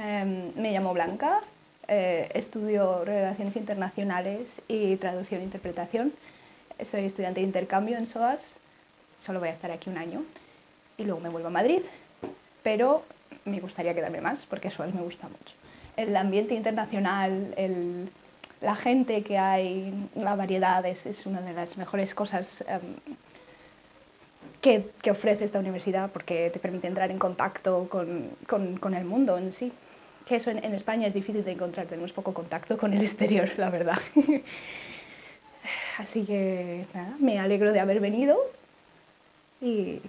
Em, me llamo Blanca, eh, estudio Relaciones Internacionales y Traducción e Interpretación. Soy estudiante de intercambio en SOAS, solo voy a estar aquí un año y luego me vuelvo a Madrid, pero me gustaría quedarme más porque SOAS me gusta mucho. El ambiente internacional, la gente que hay, la variedad es, una de las mejores cosas em, que, ofrece esta universidad porque te permite entrar en contacto con, con, con el mundo en sí. Que eso en, España es difícil de encontrar, tenemos poco contacto con el exterior, la verdad. Así que nada, me alegro de haber venido y